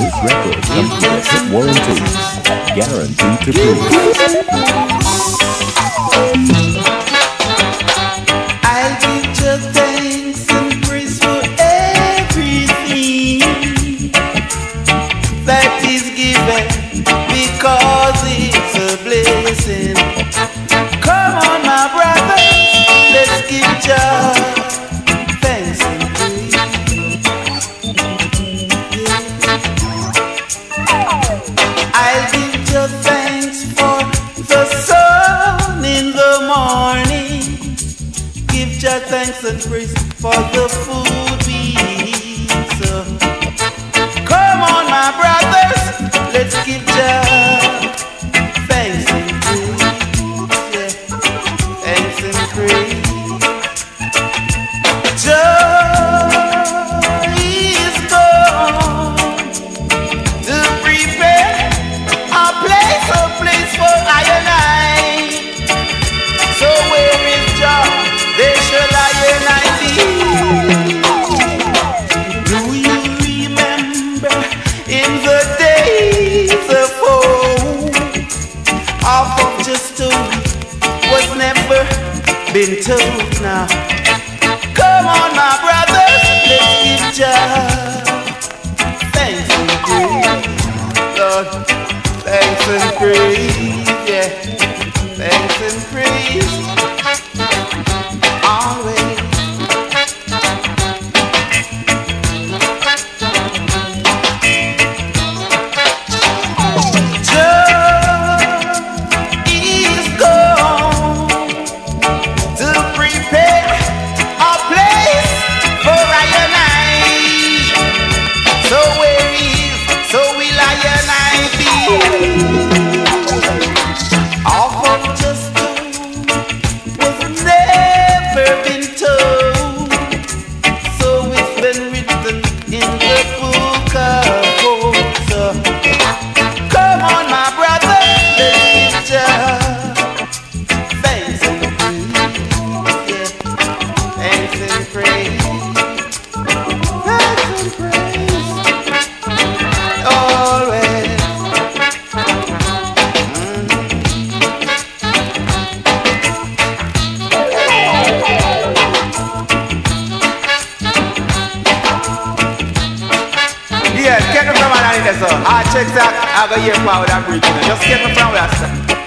This record comes with a hit warranty. Guaranteed to prove. Give Jah thanks and praise for the food we eat. So, come on, my brothers, let's give Of just two was never been told now. Come on, my brothers, let's give Jah thanks and praise, Lord. Thanks and praise, yeah. And I be. Yeah, get me from so I check that. I go here forward and preaching. Just get me from where I.